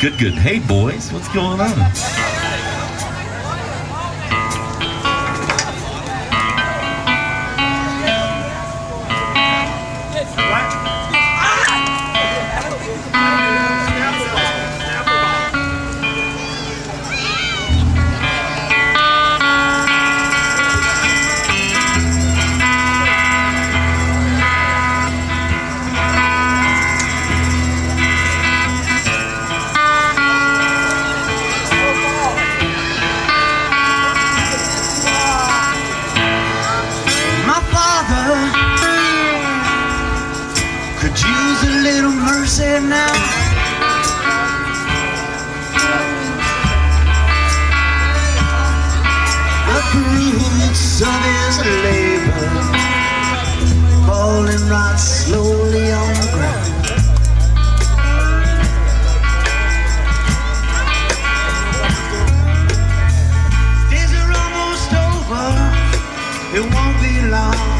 Good, good. Hey, boys, what's going on? say now? The fruits of his labor falling right slowly on the ground. Days are almost over. It won't be long.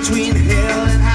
between hell and